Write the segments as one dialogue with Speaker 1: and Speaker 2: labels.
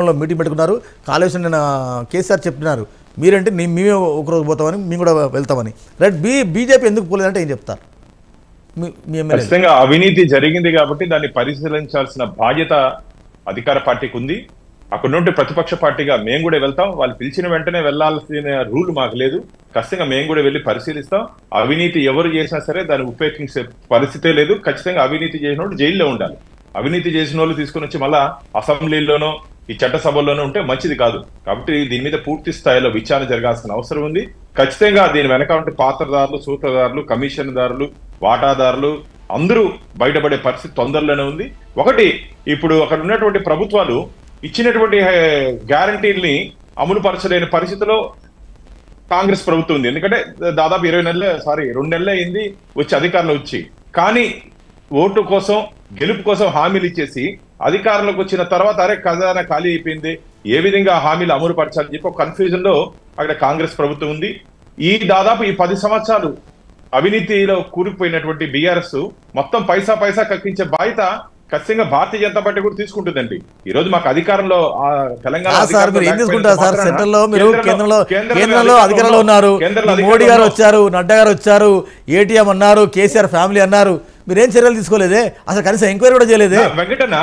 Speaker 1: Meeting పెట్టుకున్నారు. కాళేశ్వరం నిన్న కేసీఆర్ చెప్తున్నారు మీరంటే నేను మేమే ఒకరోజు పోతామని మేము కూడా వెళ్తామని. రైట్ బీ బీజేపీ ఎందుకు పోలేదంటే ఏం చెప్తారు?
Speaker 2: ఖచ్చితంగా అవినీతి జరిగింది కాబట్టి దాన్ని పరిశీలించాల్సిన బాధ్యత అధికార పార్టీకి ఉంది. అక్కడ నుండి ప్రతిపక్ష పార్టీగా మేము కూడా వెళ్తాం. వాళ్ళు పిలిచిన వెంటనే వెళ్ళాల్సిన రూల్ మాకు లేదు. ఖచ్చితంగా మేము కూడా వెళ్ళి పరిశీలిస్తాం. అవినీతి ఎవరు చేసినా సరే దాన్ని ఉపయోగించే పరిస్థితే లేదు. ఖచ్చితంగా అవినీతి చేసిన జైల్లో ఉండాలి. అవినీతి చేసిన వాళ్ళు తీసుకుని వచ్చి మళ్ళా అసెంబ్లీలోనో ఈ చట్టసభలోనే ఉంటే మంచిది కాదు. కాబట్టి దీని మీద పూర్తి స్థాయిలో విచారణ జరగాల్సిన అవసరం ఉంది. ఖచ్చితంగా దీని వెనక ఉంటే పాత్రదారులు సూత్రధారులు కమిషన్దారులు వాటాదారులు అందరూ బయటపడే పరిస్థితి తొందరలోనే ఉంది. ఒకటి ఇప్పుడు అక్కడ ఉన్నటువంటి ప్రభుత్వాలు ఇచ్చినటువంటి గ్యారంటీల్ని అమలు పరచలేని పరిస్థితిలో కాంగ్రెస్ ప్రభుత్వం ఉంది. ఎందుకంటే దాదాపు ఇరవై నెలలే సారీ రెండు నెలలే అయింది వచ్చి అధికారంలో వచ్చి. కానీ ఓటు కోసం గెలుపు కోసం హామీలు ఇచ్చేసి అధికారంలోకి వచ్చిన తర్వాత అరే ఖజానా ఖాళీ అయిపోయింది ఏ విధంగా హామీలు అమలు పరచాలని చెప్పి ఒక కన్ఫ్యూజన్లో అక్కడ కాంగ్రెస్ ప్రభుత్వం ఉంది. ఈ దాదాపు ఈ పది సంవత్సరాలు అవినీతిలో కూరుకుపోయినటువంటి బీఆర్ఎస్ మొత్తం పైసా పైసా కక్కించే బాధ్యత ఖచ్చితంగా భారతీయ జనతా పార్టీ కూడా తీసుకుంటుందండి. ఈ రోజు మాకు అధికారంలో ఆ తెలంగాణ
Speaker 1: సార్ మీరు ఏం
Speaker 2: అధికారంలో
Speaker 1: తీసుకుంటారు సార్?
Speaker 2: లేకపోయినంత
Speaker 1: సెంట్రల్లో మీరు
Speaker 2: మాత్రాన
Speaker 1: కేంద్రంలో అధికారంలో ఉన్నారు. మోడీ గారు వచ్చారు నడ్డా గారు వచ్చారు ఏటీఎం అన్నారు కేసీఆర్ ఫ్యామిలీ అన్నారు. మీరేం చర్యలు తీసుకోలేదే? అసలు కనీసం ఎంక్వైరీ కూడా చేయలేదే?
Speaker 2: వెంకటన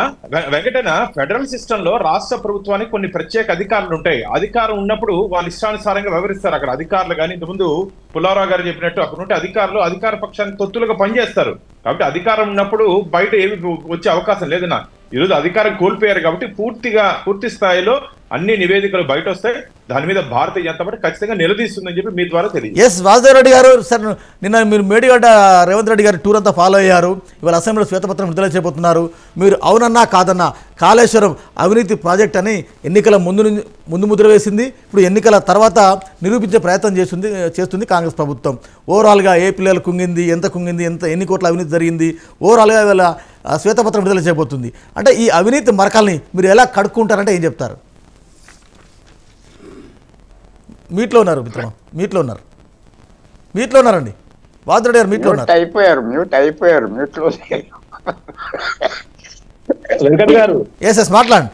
Speaker 2: వెంకటన ఫెడరల్ సిస్టమ్లో రాష్ట్ర ప్రభుత్వానికి కొన్ని ప్రత్యేక అధికారులు ఉంటాయి. అధికారం ఉన్నప్పుడు వాళ్ళ ఇష్టానుసారంగా వ్యవహరిస్తారు అక్కడ. అధికారులు కానీ ఇంతకుముందు పుల్లారావు గారు చెప్పినట్టు అక్కడ ఉంటే అధికారులు అధికార పక్షానికి తొత్తులుగా పనిచేస్తారు. కాబట్టి అధికారం ఉన్నప్పుడు బయట ఏమి వచ్చే అవకాశం లేదన్నా ఈరోజు అధికారం కోల్పోయారు కాబట్టి పూర్తిగా పూర్తి స్థాయిలో అన్ని నివేదికలు బయట వస్తాయి దాని మీద భారతీయ జనతా పార్టీ ఖచ్చితంగా నిలదీస్తుందని చెప్పి మీ ద్వారా తెలియదు
Speaker 1: ఎస్ వాసుదేవ్ రెడ్డి గారు సార్ నిన్న మీరు మేడిగడ్డ రేవంత్ రెడ్డి గారి టూర్ అంతా ఫాలో అయ్యారు. ఇవాళ అసెంబ్లీలో శ్వేతపత్రం విడుదల చేయబోతున్నారు మీరు అవునన్నా కాదన్నా కాళేశ్వరం అవినీతి ప్రాజెక్ట్ అని ఎన్నికల ముందు నుంచి- ముందు ముద్ర వేసింది. ఇప్పుడు ఎన్నికల తర్వాత నిరూపించే ప్రయత్నం చేస్తుంది చేస్తుంది కాంగ్రెస్ ప్రభుత్వం. ఓవరాల్గా ఏ పిల్లలు కుంగింది ఎంత కుంగింది ఎంత ఎన్ని కోట్ల అవినీతి జరిగింది ఓవరాల్గా ఇవాళ శ్వేతపత్రం విడుదల చేయబోతుంది అంటే ఈ అవినీతి మరకల్ని మీరు ఎలా కడుక్కుంటారంటే ఏం చెప్తారు? మీట్లో ఉన్నారు మిత్రమా? మీట్లో ఉన్నారు. మీట్లో ఉన్నారండి. వాదురెడ్డి గారు మీట్లో ఉన్నారు.
Speaker 3: అయిపోయారు మ్యూట్ అయిపోయారు మ్యూట్లో లేరు.
Speaker 4: వెంకట్ గారు.
Speaker 1: ఎస్ ఎస్ మాట్లాడండి.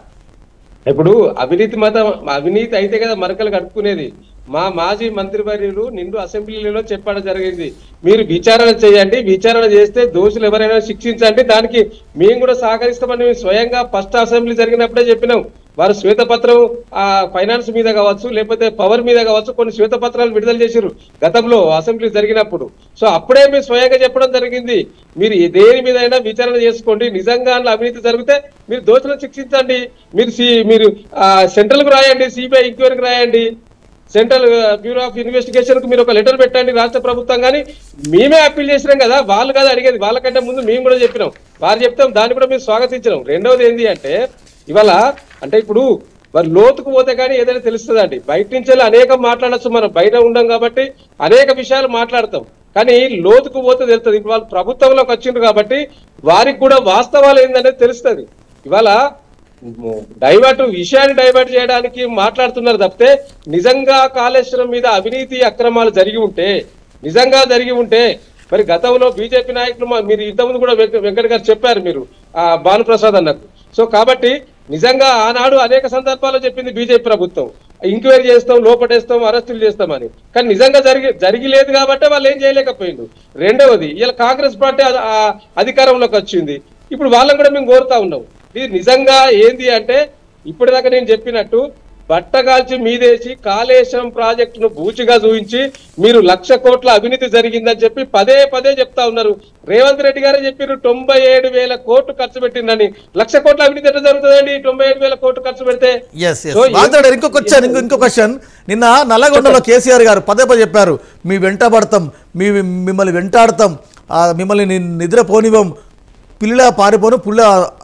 Speaker 4: ఇప్పుడు అవినీతి మతం అవినీతి అయితే కదా మరకలు కట్టుకునేది మా మాజీ మంత్రివర్యులు నిండు అసెంబ్లీలో చెప్పడం జరిగింది. మీరు విచారణ చేయండి విచారణ చేస్తే దోషులు ఎవరైనా శిక్షించండి. దానికి మేము కూడా సహకరిస్తామని మేము స్వయంగా ఫస్ట్ అసెంబ్లీ జరిగినప్పుడే చెప్పినాం. వారు శ్వేతపత్రం ఆ ఫైనాన్స్ మీద కావచ్చు లేకపోతే పవర్ మీద కావచ్చు కొన్ని శ్వేతపత్రాలు విడుదల చేశారు గతంలో అసెంబ్లీ జరిగినప్పుడు. సో అప్పుడే మీరు స్వయంగా చెప్పడం జరిగింది. మీరు దేని మీద అయినా విచారణ చేసుకోండి. నిజంగా అందులో అవినీతి జరిగితే మీరు దోషులను శిక్షించండి. మీరు సి- మీరు సెంట్రల్కు రాయండి సిబిఐ ఎంక్వైరీకి రాయండి. సెంట్రల్ బ్యూరో ఆఫ్ ఇన్వెస్టిగేషన్కు మీరు ఒక లెటర్ పెట్టండి రాష్ట్ర ప్రభుత్వం కానీ మేమే అప్పీల్ చేసినాం కదా వాళ్ళు కదా అడిగేది. వాళ్ళకంటే ముందు మేము కూడా చెప్పినాం. వారు చెప్తాం దాన్ని కూడా మేము స్వాగతించినాం. రెండవది ఏంటి అంటే ఇవాళ అంటే ఇప్పుడు మరి లోతుకు పోతే కానీ ఏదైనా తెలుస్తుందండి. బయట నుంచి వెళ్ళి అనేకం మాట్లాడచ్చు మనం. బయట ఉండం కాబట్టి అనేక విషయాలు మాట్లాడతాం. కానీ లోతుకు పోతే తెలుస్తుంది. ఇప్పుడు వాళ్ళు ప్రభుత్వంలోకి వచ్చిండ్రు కాబట్టి వారికి కూడా వాస్తవాలు ఏందనేది తెలుస్తుంది. ఇవాళ డైవర్ట్ విషయాన్ని డైవర్ట్ చేయడానికి మాట్లాడుతున్నారు తప్పితే నిజంగా కాళేశ్వరం మీద అవినీతి అక్రమాలు జరిగి ఉంటే నిజంగా జరిగి ఉంటే మరి గతంలో బీజేపీ నాయకులు మీరు ఇంతకుముందు కూడా వెంక- గారు చెప్పారు మీరు ఆ భానుప్రసాద్ అన్నకు. సో కాబట్టి నిజంగా ఆనాడు అనేక సందర్భాల్లో చెప్పింది బీజేపీ ప్రభుత్వం. ఇంక్వైరీ చేస్తాం లోపటేస్తాం అరెస్టులు చేస్తామని. కానీ నిజంగా జరిగి జరిగి లేదు కాబట్టి వాళ్ళు ఏం చేయలేకపోయిండు రెండవది ఇలా కాంగ్రెస్ పార్టీ ఆ అధికారంలోకి వచ్చింది. ఇప్పుడు వాళ్ళని కూడా మేము కోరుతా ఉన్నాం. ఇది నిజంగా ఏంది అంటే ఇప్పటిదాకా నేను చెప్పినట్టు బట్టగాల్చి మీదేసి కాళేశ్వరం ప్రాజెక్టును బూచిగా చూపించి మీరు లక్ష కోట్ల అవినీతి జరిగిందని చెప్పి పదే పదే చెప్తా ఉన్నారు. రేవంత్ రెడ్డి గారే చెప్పారు తొంభై ఏడు వేల కోట్లు ఖర్చు పెట్టిందని లక్ష కోట్ల అవినీతి ఎట్లా జరుగుతుందండి? తొంభై ఏడు వేల కోట్లు ఖర్చు పెడితే?
Speaker 1: ఇంకో క్వశ్చన్ ఇంకో క్వశ్చన్ నిన్న నల్లగొండలో కేసీఆర్ గారు పదే పదే చెప్పారు. మీ వెంటబడతాం మీ మిమ్మల్ని వెంటాడతాం మిమ్మల్ని ని- నిద్రపోనివ్వం పిల్లిలా పారిపోను పుల్ల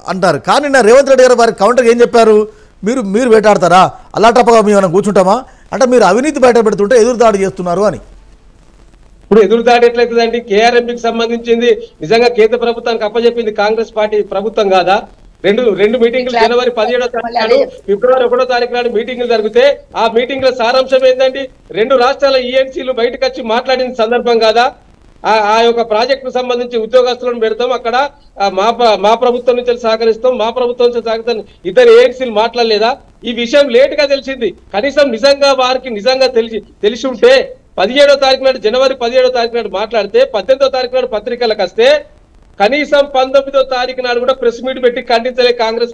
Speaker 1: అంటారు. కానీ నిన్న రేవంత్ రెడ్డి గారు వారి కౌంటర్ ఏం చెప్పారు? మీరు మీరు వేటాడతారా? అలాటప్పగా మేము ఏమైనా కూర్చుంటామా? అంటే మీరు అవినీతి బయట పెడుతుంటే ఎదురు దాడి చేస్తున్నారు అని.
Speaker 4: ఇప్పుడు ఎదురు దాడి ఎట్లయితుందండి? కేఆర్ఎంపీకి సంబంధించింది నిజంగా కేంద్ర ప్రభుత్వానికి అప్పచెప్పింది కాంగ్రెస్ పార్టీ ప్రభుత్వం కాదా? రెండు రెండు మీటింగ్లు జనవరి పదిహేడో తారీఖు నాడు ఫిబ్రవరి ఒకటో తారీఖు నాడు మీటింగ్లు జరిగితే ఆ మీటింగ్ల సారాంశం ఏంటండి రెండు రాష్ట్రాల ఈఎన్సీలు బయటకు వచ్చి మాట్లాడిన సందర్భం కాదా? ఆ- ఆ యొక్క ప్రాజెక్టు సంబంధించి ఉద్యోగస్తులను పెడతాం. అక్కడ మా మా ప్రభుత్వం నుంచి సహకరిస్తాం. మా ప్రభుత్వం నుంచి సహకరిస్తాం. ఇద్దరు ఏఎన్సీలు మాట్లాడలేదా? ఈ విషయం లేట్గా తెలిసింది. కనీసం నిజంగా వారికి నిజంగా తెలిసి తెలిసి ఉంటే పదిహేడో తారీఖు నాడు జనవరి పదిహేడో తారీఖు నాడు మాట్లాడితే పద్దెనిమిదో తారీఖు నాడు పత్రికలకు వస్తే కనీసం పంతొమ్మిదో తారీఖు నాడు కూడా ప్రెస్ మీట్ పెట్టి ఖండించలే కాంగ్రెస్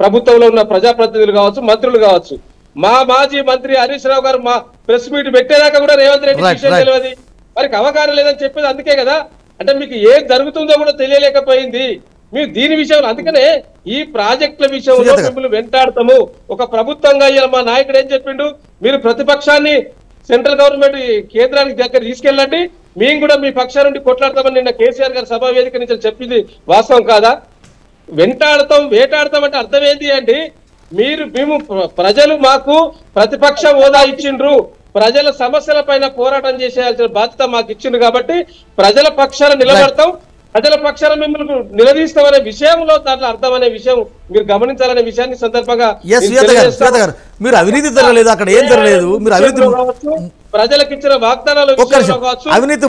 Speaker 4: ప్రభుత్వంలో ఉన్న ప్రజాప్రతినిధులు కావచ్చు మంత్రులు కావచ్చు. మా మాజీ మంత్రి హరీష్ రావు గారు మా ప్రెస్ మీట్ పెట్టేదాకా కూడా రేవంత్ రెడ్డి విషయం. తెలియదు. వారికి అవగాహన లేదని చెప్పేది అందుకే కదా. అంటే మీకు ఏం జరుగుతుందో కూడా తెలియలేకపోయింది. మీరు దీని విషయంలో అందుకనే ఈ ప్రాజెక్టుల విషయంలో. మిమ్మల్ని వెంటాడతాము. ఒక ప్రభుత్వంగా ఇవాళ మా నాయకుడు ఏం చెప్పిండు? మీరు ప్రతిపక్షాన్ని సెంట్రల్ గవర్నమెంట్ కేంద్రానికి దగ్గర తీసుకెళ్ళండి. మేము కూడా మీ పక్షాల నుండి కొట్లాడతామని నిన్న కేసీఆర్ గారు సభా వేదిక నుంచి చెప్పింది. వాస్తవం కాదా? వెంటాడతాం వేటాడతాం అంటే అర్థం ఏంటి అండి మీరు మేము ప్ర- ప్రజలు మాకు ప్రతిపక్ష హోదా ఇచ్చిండ్రు. ప్రజల సమస్యల పైన పోరాటం చేసేయాల్సిన బాధ్యత మాకు ఇచ్చిండ్రు కాబట్టి ప్రజల పక్షాన నిలబడతాం. ప్రజల పక్షాన మిమ్మల్ని నిలదీస్తామనే విషయంలో దాంట్లో అర్థం అనే విషయం మీరు గమనించాలనే విషయాన్ని సందర్భంగా
Speaker 1: మీరు అవినీతి జరగలేదు అక్కడ ఏం జరగలేదు మీరు అవినీతి
Speaker 4: ప్రజలకు ఇచ్చిన వాగ్దానాల
Speaker 1: అవినీతి